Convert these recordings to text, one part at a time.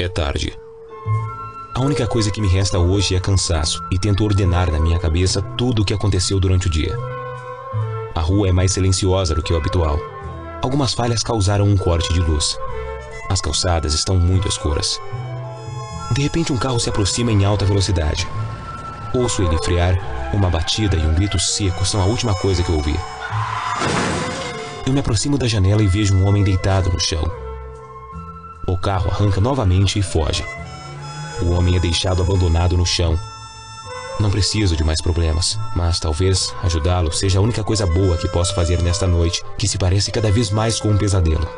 É tarde. A única coisa que me resta hoje é cansaço e tento ordenar na minha cabeça tudo o que aconteceu durante o dia. A rua é mais silenciosa do que o habitual. Algumas falhas causaram um corte de luz. As calçadas estão muito escuras. De repente, um carro se aproxima em alta velocidade. Ouço ele frear, uma batida e um grito seco são a última coisa que ouvi. Eu me aproximo da janela e vejo um homem deitado no chão. Carro arranca novamente e foge. O homem é deixado abandonado no chão. Não preciso de mais problemas, mas talvez ajudá-lo seja a única coisa boa que posso fazer nesta noite, que se parece cada vez mais com um pesadelo.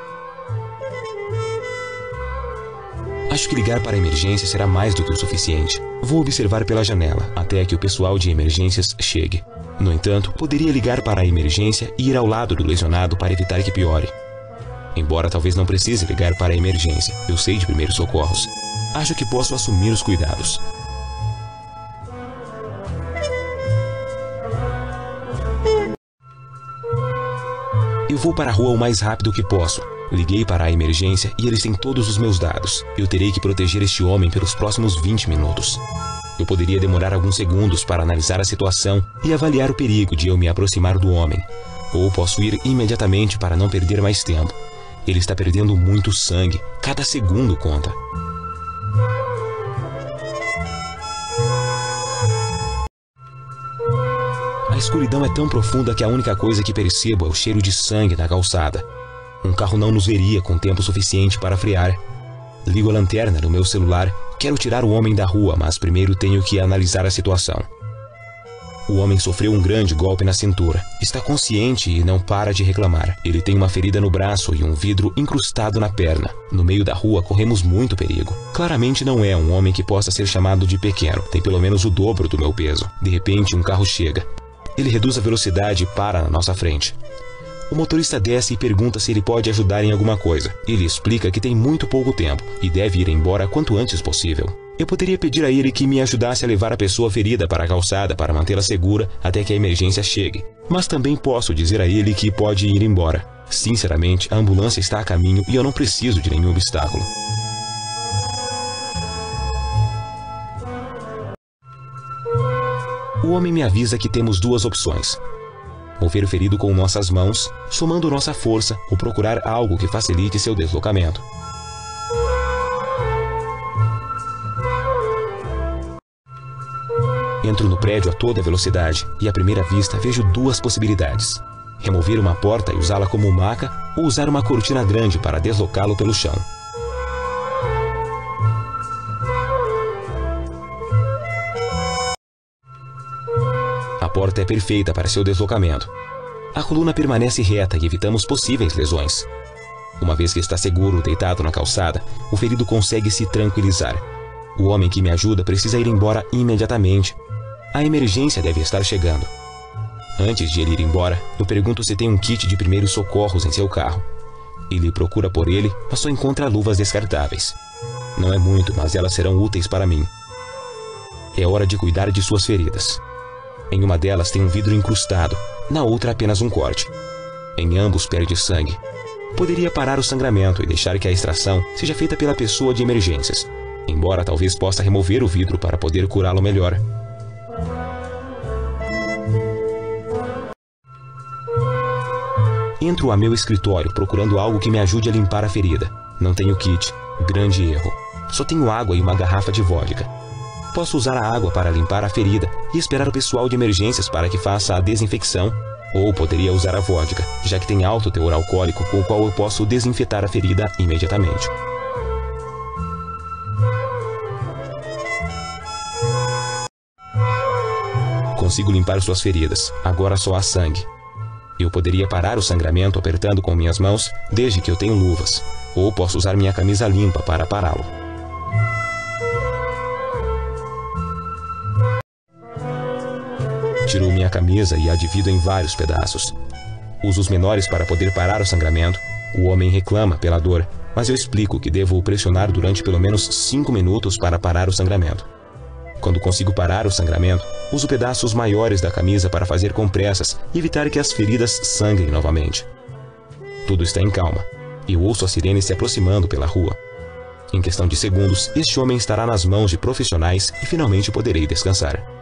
Acho que ligar para a emergência será mais do que o suficiente. Vou observar pela janela até que o pessoal de emergências chegue. No entanto, poderia ligar para a emergência e ir ao lado do lesionado para evitar que piore. Embora talvez não precise ligar para a emergência, eu sei de primeiros socorros. Acho que posso assumir os cuidados. Eu vou para a rua o mais rápido que posso. Liguei para a emergência e eles têm todos os meus dados. Eu terei que proteger este homem pelos próximos 20 minutos. Eu poderia demorar alguns segundos para analisar a situação e avaliar o perigo de eu me aproximar do homem. Ou posso ir imediatamente para não perder mais tempo. Ele está perdendo muito sangue. Cada segundo conta. A escuridão é tão profunda que a única coisa que percebo é o cheiro de sangue na calçada. Um carro não nos veria com tempo suficiente para frear. Ligo a lanterna no meu celular. Quero tirar o homem da rua, mas primeiro tenho que analisar a situação. O homem sofreu um grande golpe na cintura. Está consciente e não para de reclamar. Ele tem uma ferida no braço e um vidro incrustado na perna. No meio da rua corremos muito perigo. Claramente não é um homem que possa ser chamado de pequeno. Tem pelo menos o dobro do meu peso. De repente, um carro chega. Ele reduz a velocidade e para na nossa frente. O motorista desce e pergunta se ele pode ajudar em alguma coisa. Ele explica que tem muito pouco tempo e deve ir embora quanto antes possível. Eu poderia pedir a ele que me ajudasse a levar a pessoa ferida para a calçada para mantê-la segura até que a emergência chegue. Mas também posso dizer a ele que pode ir embora. Sinceramente, a ambulância está a caminho e eu não preciso de nenhum obstáculo. O homem me avisa que temos duas opções mover o ferido com nossas mãos, somando nossa força ou procurar algo que facilite seu deslocamento. Entro no prédio a toda velocidade e à primeira vista vejo duas possibilidades. Remover uma porta e usá-la como maca ou usar uma cortina grande para deslocá-lo pelo chão. Porta é perfeita para seu deslocamento. A coluna permanece reta e evitamos possíveis lesões. Uma vez que está seguro deitado na calçada, o ferido consegue se tranquilizar. O homem que me ajuda precisa ir embora imediatamente. A emergência deve estar chegando. Antes de ele ir embora, eu pergunto se tem um kit de primeiros socorros em seu carro. Ele procura por ele, mas só encontra luvas descartáveis. Não é muito, mas elas serão úteis para mim. É hora de cuidar de suas feridas. Em uma delas tem um vidro incrustado, na outra apenas um corte. Em ambos perde sangue. Poderia parar o sangramento e deixar que a extração seja feita pela pessoa de emergências, embora talvez possa remover o vidro para poder curá-lo melhor. Entro a meu escritório procurando algo que me ajude a limpar a ferida. Não tenho kit. Grande erro. Só tenho água e uma garrafa de vodka. Posso usar a água para limpar a ferida e esperar o pessoal de emergências para que faça a desinfecção. Ou poderia usar a vodka, já que tem alto teor alcoólico com o qual eu posso desinfetar a ferida imediatamente. Consigo limpar suas feridas, agora só há sangue. Eu poderia parar o sangramento apertando com minhas mãos, desde que eu tenho luvas, ou posso usar minha camisa limpa para pará-lo. Tiro minha camisa e a divido em vários pedaços. Uso os menores para poder parar o sangramento. O homem reclama pela dor, mas eu explico que devo pressionar durante pelo menos 5 minutos para parar o sangramento. Quando consigo parar o sangramento, uso pedaços maiores da camisa para fazer compressas e evitar que as feridas sangrem novamente. Tudo está em calma. Eu ouço a sirene se aproximando pela rua. Em questão de segundos, este homem estará nas mãos de profissionais e finalmente poderei descansar.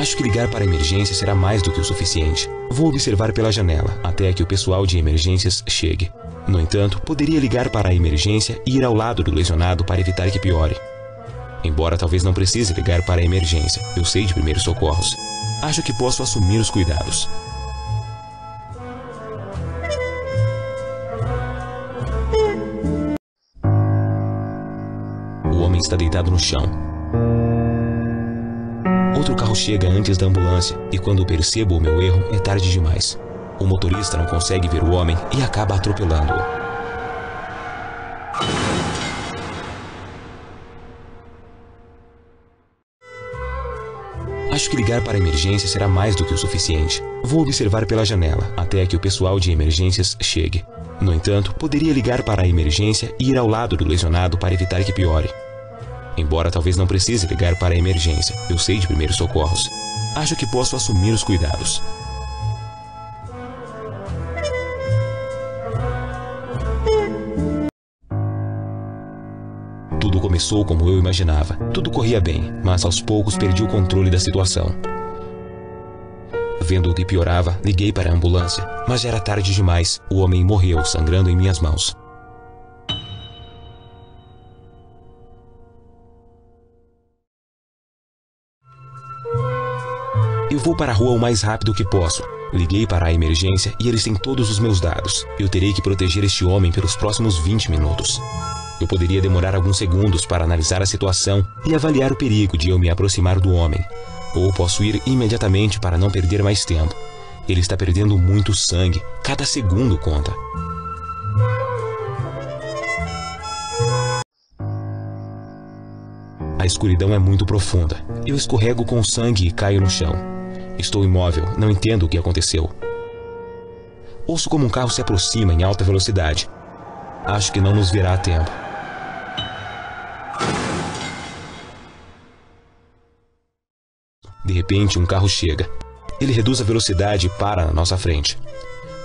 Acho que ligar para a emergência será mais do que o suficiente. Vou observar pela janela até que o pessoal de emergências chegue. No entanto, poderia ligar para a emergência e ir ao lado do lesionado para evitar que piore. Embora talvez não precise ligar para a emergência, eu sei de primeiros socorros. Acho que posso assumir os cuidados. O homem está deitado no chão, Outro carro chega antes da ambulância e quando percebo o meu erro é tarde demais. O motorista não consegue ver o homem e acaba atropelando-o. Acho que ligar para a emergência será mais do que o suficiente. Vou observar pela janela até que o pessoal de emergências chegue. No entanto, poderia ligar para a emergência e ir ao lado do lesionado para evitar que piore. Embora talvez não precise ligar para a emergência, eu sei de primeiros socorros. Acho que posso assumir os cuidados. Tudo começou como eu imaginava. Tudo corria bem, mas aos poucos perdi o controle da situação. Vendo que piorava, liguei para a ambulância, mas já era tarde demais. O homem morreu sangrando em minhas mãos. Eu vou para a rua o mais rápido que posso. Liguei para a emergência e eles têm todos os meus dados. Eu terei que proteger este homem pelos próximos 20 minutos. Eu poderia demorar alguns segundos para analisar a situação e avaliar o perigo de eu me aproximar do homem. Ou posso ir imediatamente para não perder mais tempo. Ele está perdendo muito sangue. Cada segundo conta. A escuridão é muito profunda. Eu escorrego com sangue e caio no chão. Estou imóvel, não entendo o que aconteceu. Ouço como um carro se aproxima em alta velocidade. Acho que não nos verá a tempo. De repente, um carro chega. Ele reduz a velocidade e para na nossa frente.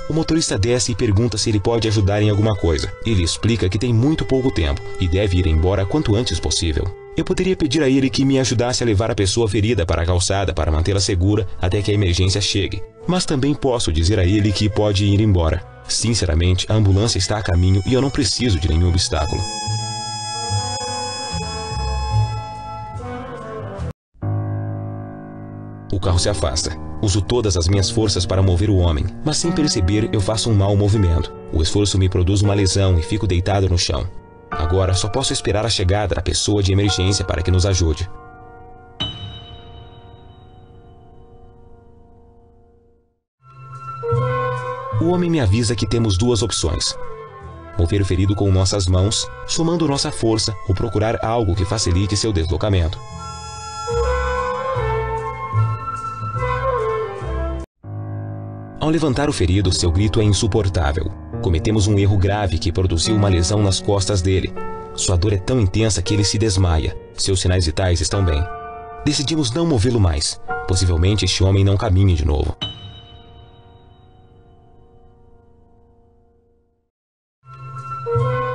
O motorista desce e pergunta se ele pode ajudar em alguma coisa. Ele explica que tem muito pouco tempo e deve ir embora quanto antes possível. Eu poderia pedir a ele que me ajudasse a levar a pessoa ferida para a calçada para mantê-la segura até que a emergência chegue. Mas também posso dizer a ele que pode ir embora. Sinceramente, a ambulância está a caminho e eu não preciso de nenhum obstáculo. O carro se afasta. Uso todas as minhas forças para mover o homem, mas sem perceber eu faço um mau movimento. O esforço me produz uma lesão e fico deitado no chão. Agora só posso esperar a chegada da pessoa de emergência para que nos ajude. O homem me avisa que temos duas opções. Mover o ferido com nossas mãos, somando nossa força ou procurar algo que facilite seu deslocamento. Ao levantar o ferido, seu grito é insuportável. Cometemos um erro grave que produziu uma lesão nas costas dele. Sua dor é tão intensa que ele se desmaia. Seus sinais vitais estão bem. Decidimos não movê-lo mais. Possivelmente este homem não caminhe de novo.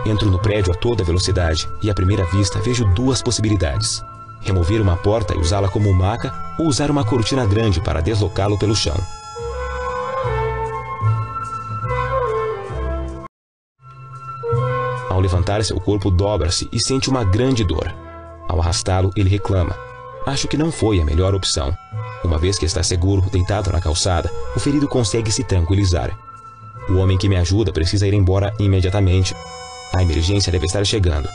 Entro no prédio a toda velocidade e à primeira vista vejo duas possibilidades. Remover uma porta e usá-la como maca ou usar uma cortina grande para deslocá-lo pelo chão. Ao levantar-se, o corpo dobra-se e sente uma grande dor. Ao arrastá-lo, ele reclama. Acho que não foi a melhor opção. Uma vez que está seguro, deitado na calçada, o ferido consegue se tranquilizar. O homem que me ajuda precisa ir embora imediatamente. A emergência deve estar chegando.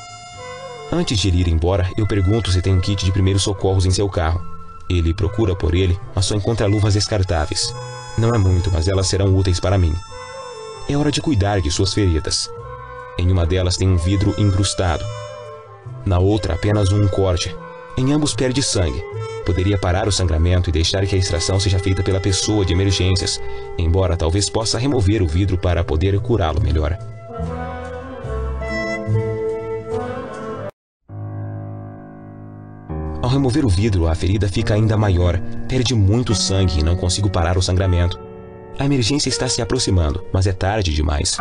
Antes de ir embora, eu pergunto se tem um kit de primeiros socorros em seu carro. Ele procura por ele, mas só encontra luvas descartáveis. Não é muito, mas elas serão úteis para mim. É hora de cuidar de suas feridas. Em uma delas tem um vidro incrustado. Na outra, apenas um corte. Em ambos perde sangue. Poderia parar o sangramento e deixar que a extração seja feita pela pessoa de emergências, embora talvez possa remover o vidro para poder curá-lo melhor. Ao remover o vidro, a ferida fica ainda maior, perde muito sangue e não consigo parar o sangramento. A emergência está se aproximando, mas é tarde demais.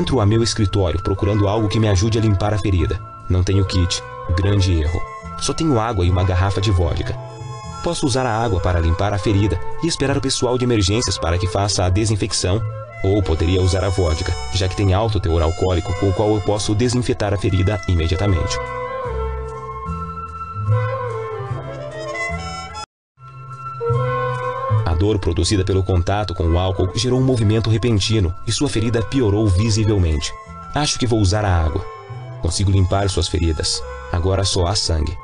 Entro a meu escritório procurando algo que me ajude a limpar a ferida. Não tenho kit. Grande erro. Só tenho água e uma garrafa de vodka. Posso usar a água para limpar a ferida e esperar o pessoal de emergências para que faça a desinfecção. Ou poderia usar a vodka, já que tem alto teor alcoólico com o qual eu posso desinfetar a ferida imediatamente. Dor produzida pelo contato com o álcool gerou um movimento repentino e sua ferida piorou visivelmente. Acho que vou usar a água. Consigo limpar suas feridas. Agora só há sangue.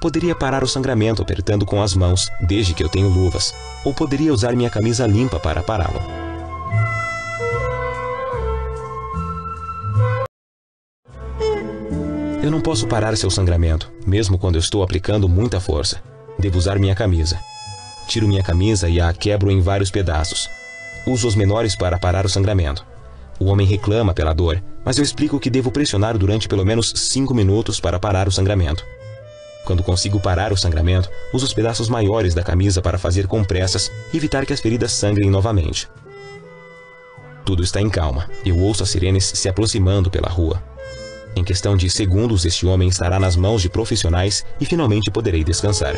Poderia parar o sangramento apertando com as mãos, desde que eu tenho luvas, ou poderia usar minha camisa limpa para pará-lo. Eu não posso parar seu sangramento, mesmo quando eu estou aplicando muita força. Devo usar minha camisa. Tiro minha camisa e a quebro em vários pedaços. Uso os menores para parar o sangramento. O homem reclama pela dor, mas eu explico que devo pressionar durante pelo menos 5 minutos para parar o sangramento. Quando consigo parar o sangramento, uso os pedaços maiores da camisa para fazer compressas e evitar que as feridas sangrem novamente. Tudo está em calma. Eu ouço as sirenes se aproximando pela rua. Em questão de segundos, este homem estará nas mãos de profissionais e finalmente poderei descansar.